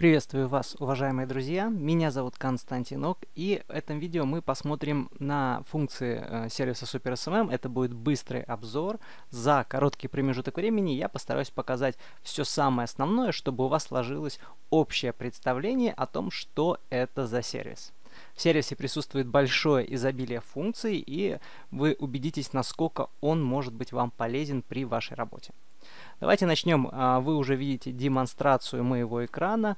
Приветствую вас, уважаемые друзья! Меня зовут Константин Ок, и в этом видео мы посмотрим на функции э, сервиса SuperSMM. Это будет быстрый обзор. За короткий промежуток времени я постараюсь показать все самое основное, чтобы у вас сложилось общее представление о том, что это за сервис. В сервисе присутствует большое изобилие функций, и вы убедитесь, насколько он может быть вам полезен при вашей работе. Давайте начнем. А, вы уже видите демонстрацию моего экрана.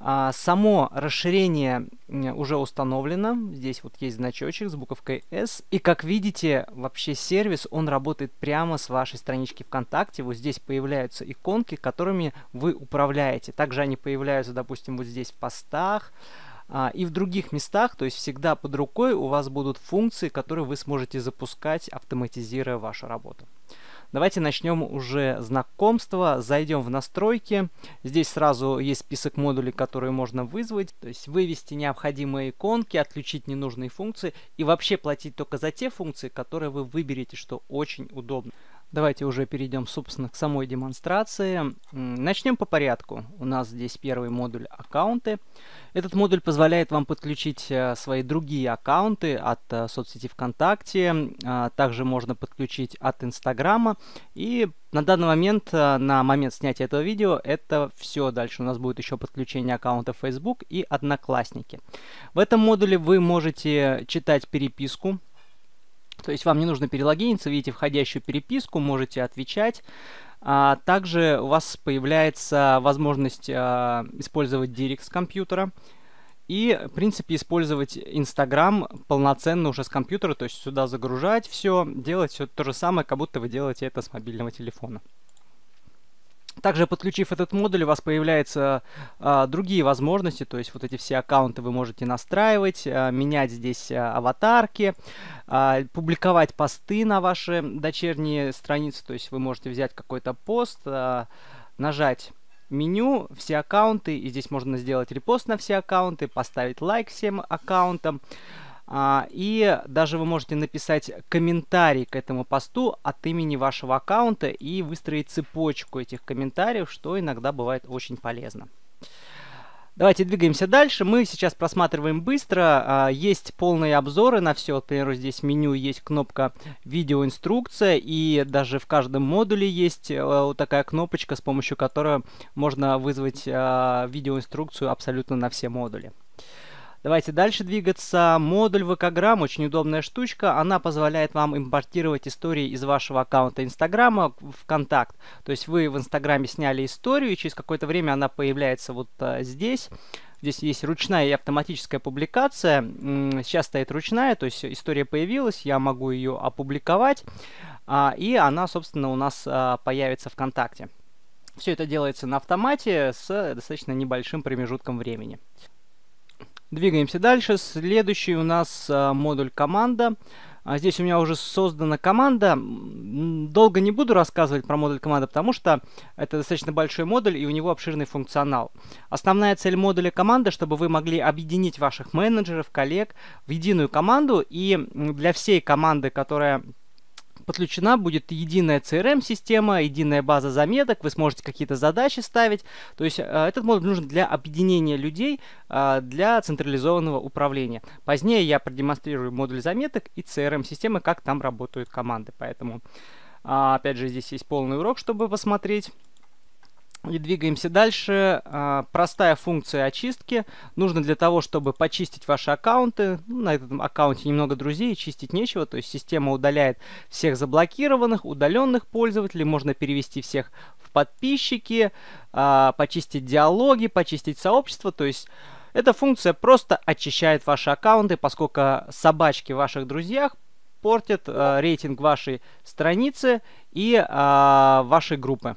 А, само расширение уже установлено. Здесь вот есть значочек с буковкой S. И как видите, вообще сервис, он работает прямо с вашей странички ВКонтакте. Вот здесь появляются иконки, которыми вы управляете. Также они появляются, допустим, вот здесь в постах и в других местах. То есть всегда под рукой у вас будут функции, которые вы сможете запускать, автоматизируя вашу работу. Давайте начнем уже знакомство. Зайдем в настройки. Здесь сразу есть список модулей, которые можно вызвать. То есть вывести необходимые иконки, отключить ненужные функции и вообще платить только за те функции, которые вы выберете, что очень удобно. Давайте уже перейдем, собственно, к самой демонстрации. Начнем по порядку. У нас здесь первый модуль «Аккаунты». Этот модуль позволяет вам подключить э, свои другие аккаунты от э, соцсети ВКонтакте. А, также можно подключить от Инстаграма. И на данный момент, э, на момент снятия этого видео, это все. Дальше у нас будет еще подключение аккаунта Facebook и Одноклассники. В этом модуле вы можете читать переписку то есть вам не нужно перелогиниться, видите входящую переписку, можете отвечать. А также у вас появляется возможность а, использовать Директ с компьютера. И, в принципе, использовать Инстаграм полноценно уже с компьютера, то есть сюда загружать все, делать все то же самое, как будто вы делаете это с мобильного телефона. Также подключив этот модуль, у вас появляются а, другие возможности, то есть вот эти все аккаунты вы можете настраивать, а, менять здесь а, аватарки, а, публиковать посты на ваши дочерние страницы, то есть вы можете взять какой-то пост, а, нажать меню, все аккаунты, и здесь можно сделать репост на все аккаунты, поставить лайк всем аккаунтам, и даже вы можете написать комментарий к этому посту от имени вашего аккаунта и выстроить цепочку этих комментариев, что иногда бывает очень полезно. Давайте двигаемся дальше. Мы сейчас просматриваем быстро. А, есть полные обзоры на все. Например, здесь в меню есть кнопка видеоинструкция. И даже в каждом модуле есть э, вот такая кнопочка, с помощью которой можно вызвать а, видеоинструкцию абсолютно на все модули. Давайте дальше двигаться. Модуль ВКграм, очень удобная штучка. Она позволяет вам импортировать истории из вашего аккаунта Инстаграма в Контакт. То есть вы в Инстаграме сняли историю, и через какое-то время она появляется вот а, здесь. Здесь есть ручная и автоматическая публикация. Сейчас стоит ручная, то есть история появилась, я могу ее опубликовать, а, и она, собственно, у нас а, появится ВКонтакте. Все это делается на автомате с достаточно небольшим промежутком времени. Двигаемся дальше. Следующий у нас а, модуль команда. А здесь у меня уже создана команда. Долго не буду рассказывать про модуль команда, потому что это достаточно большой модуль и у него обширный функционал. Основная цель модуля команда, чтобы вы могли объединить ваших менеджеров, коллег в единую команду. И для всей команды, которая подключена будет единая CRM-система, единая база заметок, вы сможете какие-то задачи ставить. То есть э, этот модуль нужен для объединения людей, э, для централизованного управления. Позднее я продемонстрирую модуль заметок и CRM-системы, как там работают команды. Поэтому, а, опять же, здесь есть полный урок, чтобы посмотреть. И двигаемся дальше. А, простая функция очистки. Нужно для того, чтобы почистить ваши аккаунты. Ну, на этом аккаунте немного друзей, чистить нечего. То есть система удаляет всех заблокированных, удаленных пользователей. Можно перевести всех в подписчики, а, почистить диалоги, почистить сообщество. То есть эта функция просто очищает ваши аккаунты, поскольку собачки в ваших друзьях портят а, рейтинг вашей страницы и вашей группы.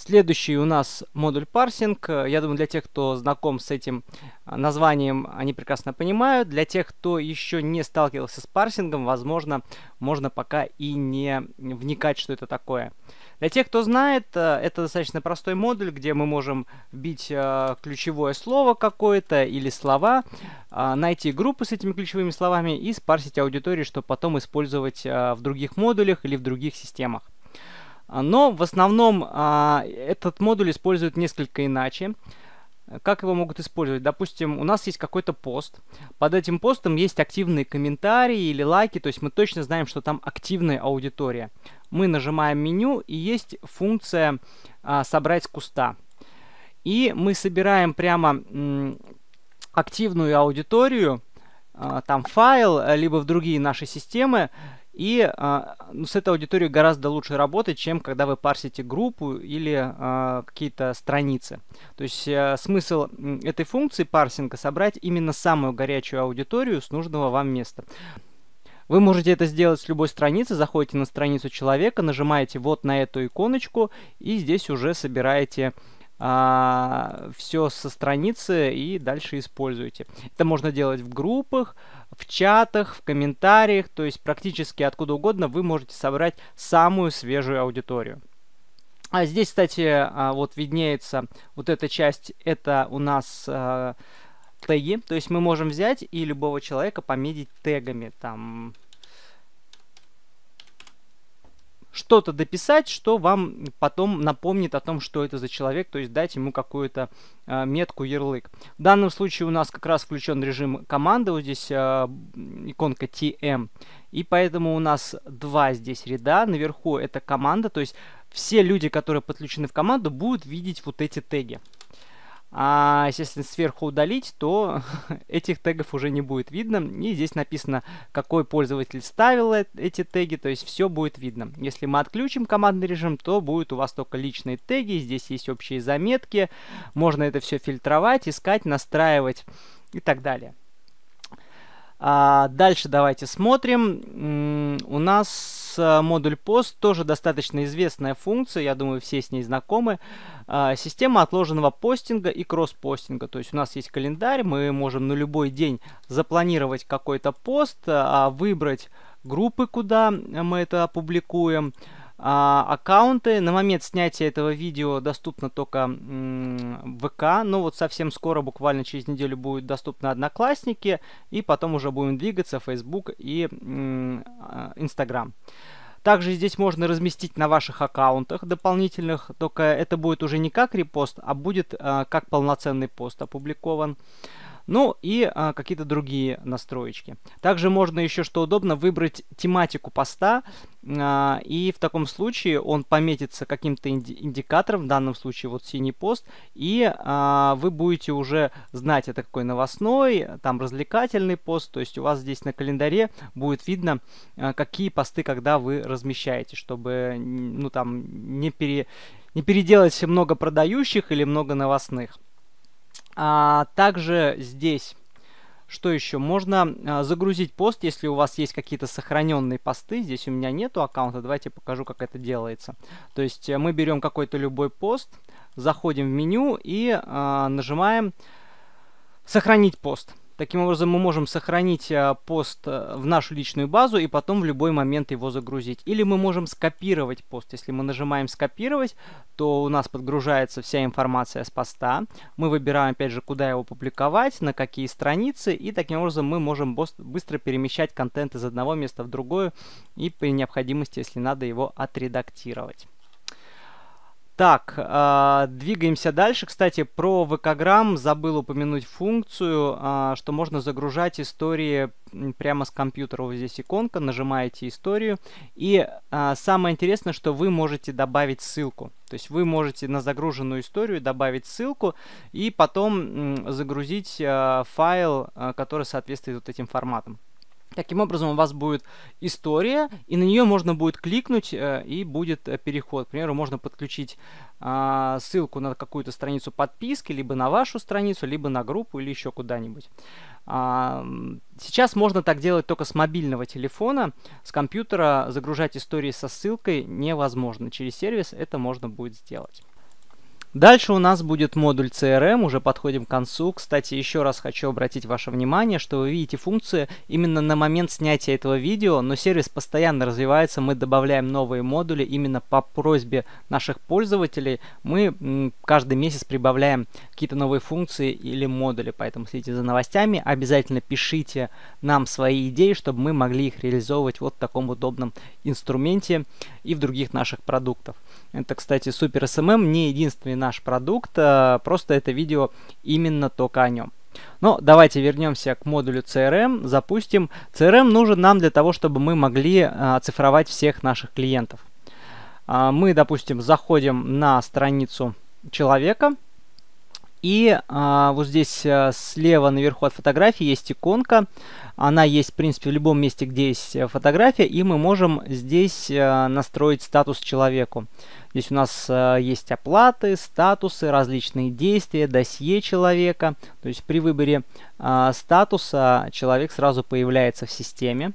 Следующий у нас модуль парсинг. Я думаю, для тех, кто знаком с этим а, названием, они прекрасно понимают. Для тех, кто еще не сталкивался с парсингом, возможно, можно пока и не вникать, что это такое. Для тех, кто знает, э, это достаточно простой модуль, где мы можем вбить э, ключевое слово какое-то или слова, а, найти группы с этими ключевыми словами и спарсить аудиторию, чтобы потом использовать э, в других модулях или в других системах. Но в основном а, этот модуль используют несколько иначе. как его могут использовать? Допустим, у нас есть какой-то пост. Под этим постом есть активные комментарии или лайки, то есть мы точно знаем, что там активная аудитория. Мы нажимаем меню, и есть функция а, «Собрать с куста». И мы собираем прямо активную аудиторию, а, там файл, либо в другие наши системы, и а, ну, с этой аудиторией гораздо лучше работать, чем когда вы парсите группу или а, какие-то страницы. То есть а, смысл этой функции парсинга собрать именно самую горячую аудиторию с нужного вам места. Вы можете это сделать с любой страницы, заходите на страницу человека, нажимаете вот на эту иконочку и здесь уже собираете а, все со страницы и дальше используйте. Это можно делать в группах, в чатах, в комментариях, то есть практически откуда угодно вы можете собрать самую свежую аудиторию. А здесь, кстати, а, вот виднеется вот эта часть, это у нас а, теги, то есть мы можем взять и любого человека пометить тегами, там что-то дописать, что вам потом напомнит о том, что это за человек, то есть дать ему какую-то э, метку, ярлык. В данном случае у нас как раз включен режим команды, вот здесь э, иконка TM, и поэтому у нас два здесь ряда, наверху это команда, то есть все люди, которые подключены в команду, будут видеть вот эти теги. А если сверху удалить, то этих тегов уже не будет видно. И здесь написано, какой пользователь ставил эти теги, то есть все будет видно. Если мы отключим командный режим, то будет у вас только личные теги, здесь есть общие заметки, можно это все фильтровать, искать, настраивать и так далее. А дальше давайте смотрим. У нас э, модуль пост тоже достаточно известная функция, я думаю, все с ней знакомы. А, система отложенного постинга и кросс-постинга. То есть у нас есть календарь, мы можем на любой день запланировать какой-то пост, а, выбрать группы, куда мы это опубликуем, а, аккаунты. На момент снятия этого видео доступно только м, ВК, но вот совсем скоро, буквально через неделю, будет доступны Одноклассники, и потом уже будем двигаться Facebook и а, Инстаграм. Также здесь можно разместить на ваших аккаунтах дополнительных, только это будет уже не как репост, а будет а, как полноценный пост опубликован. Ну и а, какие-то другие настроечки. Также можно еще, что удобно, выбрать тематику поста, а, и в таком случае он пометится каким-то инди индикатором, в данном случае вот синий пост, и а, вы будете уже знать, это какой новостной, там развлекательный пост, то есть у вас здесь на календаре будет видно, а, какие посты, когда вы размещаете, чтобы ну там не, пере, не переделать много продающих или много новостных. А, также здесь, что еще? Можно а, загрузить пост, если у вас есть какие-то сохраненные посты. Здесь у меня нету аккаунта, давайте покажу, как это делается. То есть э, мы берем какой-то любой пост, заходим в меню и а, нажимаем «Сохранить пост». Таким образом, мы можем сохранить э, пост э, в нашу личную базу и потом в любой момент его загрузить. Или мы можем скопировать пост. Если мы нажимаем «Скопировать», то у нас подгружается вся информация с поста. Мы выбираем, опять же, куда его публиковать, на какие страницы, и таким образом мы можем быстро перемещать контент из одного места в другое и при необходимости, если надо, его отредактировать. Так, э, двигаемся дальше. Кстати, про ВКграм забыл упомянуть функцию, э, что можно загружать истории прямо с компьютера. Вот здесь иконка, нажимаете историю. И э, самое интересное, что вы можете добавить ссылку. То есть вы можете на загруженную историю добавить ссылку и потом э, загрузить э, файл, э, который соответствует вот этим форматам. Таким образом, у вас будет история, и на нее можно будет кликнуть, э, и будет э, переход. К примеру, можно подключить э, ссылку на какую-то страницу подписки, либо на вашу страницу, либо на группу, или еще куда-нибудь. А, сейчас можно так делать только с мобильного телефона, с компьютера загружать истории со ссылкой невозможно. Через сервис это можно будет сделать. Дальше у нас будет модуль CRM, уже подходим к концу. Кстати, еще раз хочу обратить ваше внимание, что вы видите функции именно на момент снятия этого видео, но сервис постоянно развивается, мы добавляем новые модули именно по просьбе наших пользователей. Мы каждый месяц прибавляем какие-то новые функции или модули, поэтому следите за новостями, обязательно пишите нам свои идеи, чтобы мы могли их реализовывать вот в таком удобном инструменте и в других наших продуктах. Это, кстати, Super SMM не единственный наш продукт, э, просто это видео именно только о нем. Но давайте вернемся к модулю CRM, запустим. CRM нужен нам для того, чтобы мы могли э, оцифровать всех наших клиентов. А, мы, допустим, заходим на страницу человека, и а, вот здесь а, слева наверху от фотографии есть иконка. Она есть, в принципе, в любом месте, где есть э, фотография, и мы можем здесь а, настроить статус человеку. Здесь у нас а, есть оплаты, статусы, различные действия, досье человека. То есть при выборе а, статуса человек сразу появляется в системе.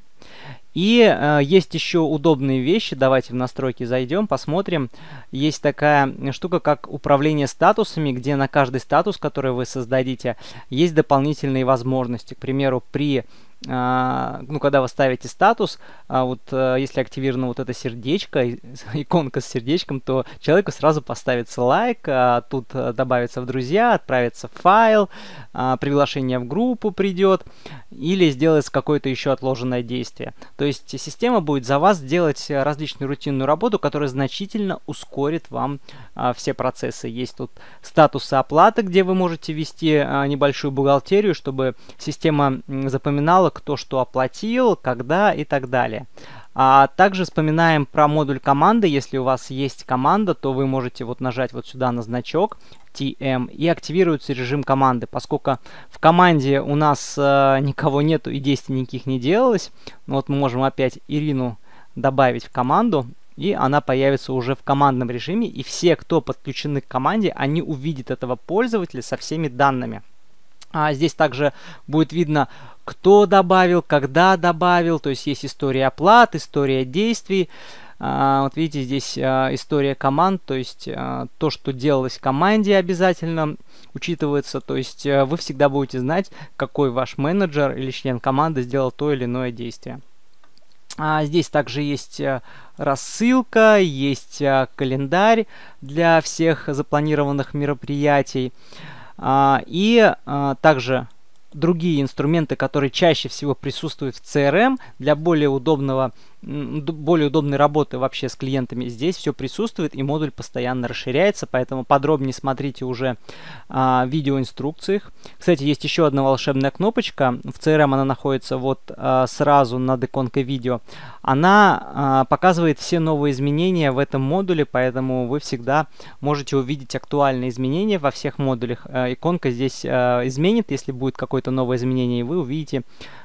И э, есть еще удобные вещи. Давайте в настройки зайдем, посмотрим. Есть такая штука, как управление статусами, где на каждый статус, который вы создадите, есть дополнительные возможности. К примеру, при ну, когда вы ставите статус, а вот а, если активировано вот это сердечко, иконка с сердечком, то человеку сразу поставится лайк, а тут а, добавится в друзья, отправится файл, а, приглашение в группу придет, или сделается какое-то еще отложенное действие. То есть система будет за вас делать различную рутинную работу, которая значительно ускорит вам а, все процессы. Есть тут статусы оплаты, где вы можете ввести а, небольшую бухгалтерию, чтобы система запоминала, кто что оплатил, когда и так далее. А также вспоминаем про модуль команды. Если у вас есть команда, то вы можете вот нажать вот сюда на значок TM и активируется режим команды. Поскольку в команде у нас э, никого нету и действий никаких не делалось, ну вот мы можем опять Ирину добавить в команду, и она появится уже в командном режиме, и все, кто подключены к команде, они увидят этого пользователя со всеми данными. А здесь также будет видно, кто добавил, когда добавил, то есть есть история оплат, история действий. А, вот видите, здесь а, история команд, то есть а, то, что делалось команде обязательно учитывается, то есть вы всегда будете знать, какой ваш менеджер или член команды сделал то или иное действие. Здесь также есть рассылка, есть календарь для всех запланированных мероприятий. А, и а, также другие инструменты, которые чаще всего присутствуют в CRM для более удобного более удобной работы вообще с клиентами. Здесь все присутствует и модуль постоянно расширяется, поэтому подробнее смотрите уже а, в видеоинструкциях. Кстати, есть еще одна волшебная кнопочка. В CRM она находится вот а, сразу над иконкой видео. Она а, показывает все новые изменения в этом модуле, поэтому вы всегда можете увидеть актуальные изменения во всех модулях. А, иконка здесь а, изменит, если будет какое-то новое изменение, и вы увидите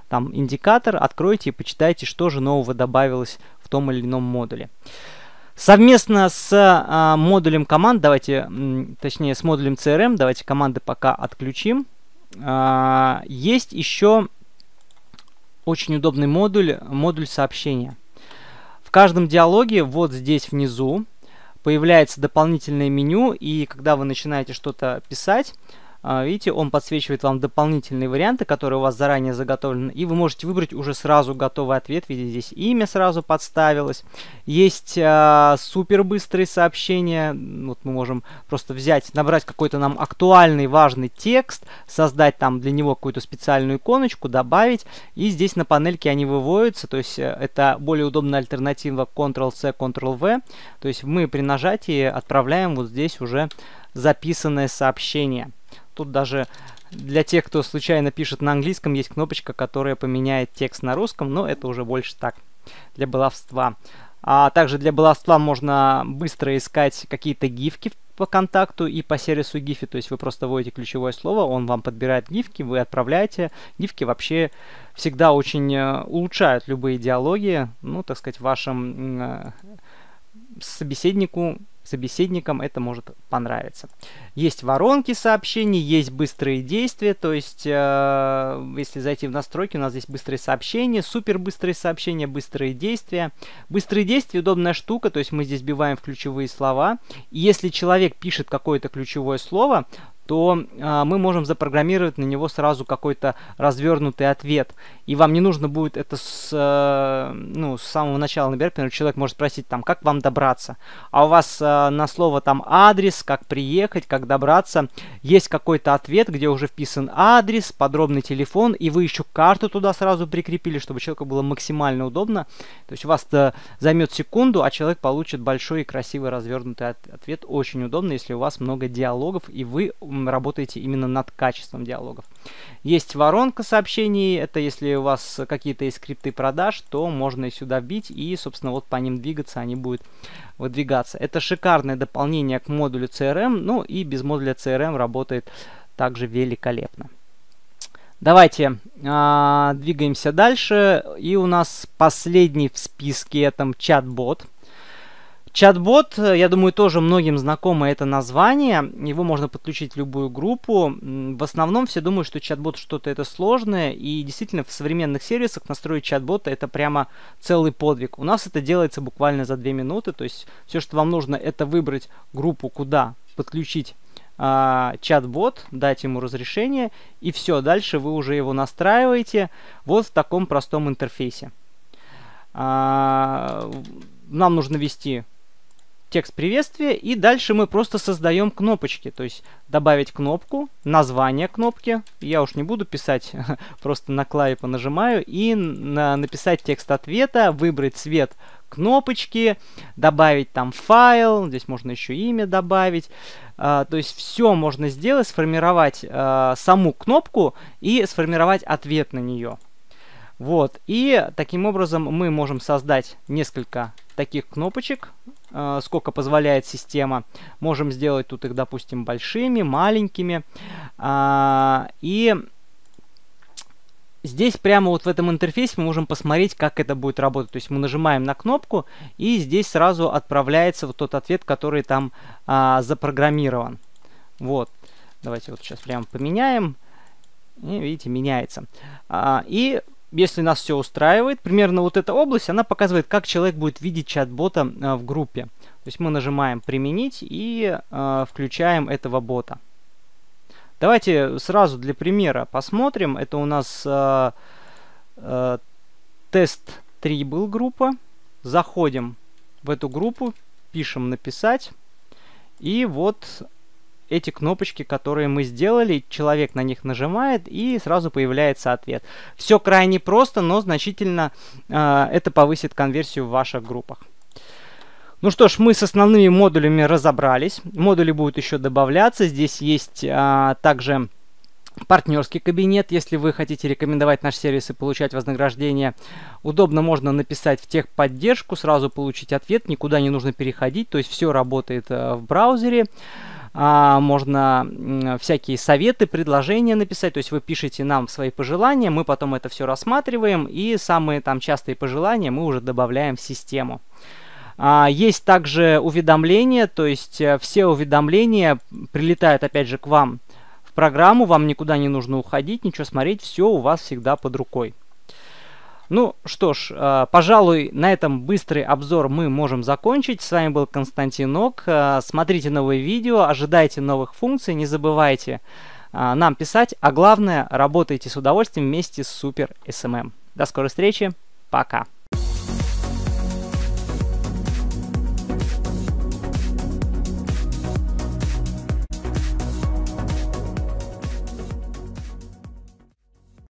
там индикатор, откройте и почитайте, что же нового добавилось в том или ином модуле. Совместно с а, модулем команд, давайте, точнее с модулем CRM, давайте команды пока отключим. А, есть еще очень удобный модуль, модуль сообщения. В каждом диалоге вот здесь внизу появляется дополнительное меню, и когда вы начинаете что-то писать, видите, он подсвечивает вам дополнительные варианты, которые у вас заранее заготовлены, и вы можете выбрать уже сразу готовый ответ. Видите, здесь имя сразу подставилось. Есть а, супер быстрые сообщения. Вот мы можем просто взять, набрать какой-то нам актуальный, важный текст, создать там для него какую-то специальную иконочку, добавить, и здесь на панельке они выводятся, то есть э, это более удобная альтернатива Ctrl-C, Ctrl-V. То есть мы при нажатии отправляем вот здесь уже записанное сообщение. Тут даже для тех, кто случайно пишет на английском, есть кнопочка, которая поменяет текст на русском, но это уже больше так, для баловства. А также для баловства можно быстро искать какие-то гифки по контакту и по сервису гифи, то есть вы просто вводите ключевое слово, он вам подбирает гифки, вы отправляете. Гифки вообще всегда очень э, улучшают любые диалоги, ну, так сказать, вашим э, собеседнику собеседникам это может понравиться. Есть воронки сообщений, есть быстрые действия, то есть э, если зайти в настройки, у нас здесь быстрые сообщения, супер быстрые сообщения, быстрые действия. Быстрые действия удобная штука, то есть мы здесь биваем в ключевые слова. И если человек пишет какое-то ключевое слово, то э, мы можем запрограммировать на него сразу какой-то развернутый ответ. И вам не нужно будет это с, э, ну, с самого начала набирать. Например, человек может спросить, там, как вам добраться. А у вас э, на слово там адрес, как приехать, как добраться, есть какой-то ответ, где уже вписан адрес, подробный телефон, и вы еще карту туда сразу прикрепили, чтобы человеку было максимально удобно. То есть у вас это займет секунду, а человек получит большой и красивый развернутый от ответ. Очень удобно, если у вас много диалогов, и вы работаете именно над качеством диалогов. Есть воронка сообщений, это если у вас какие-то есть скрипты продаж, то можно и сюда вбить, и, собственно, вот по ним двигаться, они будут выдвигаться. Это шикарное дополнение к модулю CRM, ну и без модуля CRM работает также великолепно. Давайте э, двигаемся дальше. И у нас последний в списке это чат-бот. Чат-бот, я думаю, тоже многим знакомо это название. Его можно подключить в любую группу. В основном все думают, что чат-бот что-то это сложное. И действительно, в современных сервисах настроить чат-бота это прямо целый подвиг. У нас это делается буквально за 2 минуты. То есть все, что вам нужно, это выбрать группу, куда подключить а, чат-бот, дать ему разрешение, и все, дальше вы уже его настраиваете вот в таком простом интерфейсе. А, нам нужно ввести текст приветствия, и дальше мы просто создаем кнопочки, то есть добавить кнопку, название кнопки, я уж не буду писать, просто на клаве понажимаю, и на, написать текст ответа, выбрать цвет кнопочки, добавить там файл, здесь можно еще имя добавить, а, то есть все можно сделать, сформировать а, саму кнопку и сформировать ответ на нее. Вот, и таким образом мы можем создать несколько таких кнопочек, сколько позволяет система. Можем сделать тут их, допустим, большими, маленькими. Э, и здесь прямо вот в этом интерфейсе мы можем посмотреть, как это будет работать. То есть мы нажимаем на кнопку, и здесь сразу отправляется вот тот ответ, который там э, запрограммирован. Вот. Давайте вот сейчас прямо поменяем. И видите, меняется. А, и если нас все устраивает, примерно вот эта область, она показывает, как человек будет видеть чат-бота э, в группе. То есть мы нажимаем «Применить» и э, включаем этого бота. Давайте сразу для примера посмотрим. Это у нас э, э, тест 3 был группа. Заходим в эту группу, пишем «Написать». И вот эти кнопочки, которые мы сделали, человек на них нажимает и сразу появляется ответ. Все крайне просто, но значительно э, это повысит конверсию в ваших группах. Ну что ж, мы с основными модулями разобрались. Модули будут еще добавляться. Здесь есть а, также партнерский кабинет, если вы хотите рекомендовать наш сервис и получать вознаграждение. Удобно можно написать в техподдержку, сразу получить ответ, никуда не нужно переходить, то есть все работает а, в браузере а, можно всякие советы, предложения написать, то есть вы пишете нам свои пожелания, мы потом это все рассматриваем, и самые там частые пожелания мы уже добавляем в систему. А, есть также уведомления, то есть э, все уведомления прилетают опять же к вам в программу, вам никуда не нужно уходить, ничего смотреть, все у вас всегда под рукой. Ну что ж, э, пожалуй, на этом быстрый обзор мы можем закончить. С вами был Константин Ок. Э, смотрите новые видео, ожидайте новых функций, не забывайте э, нам писать, а главное, работайте с удовольствием вместе с Супер SMM. До скорой встречи, пока!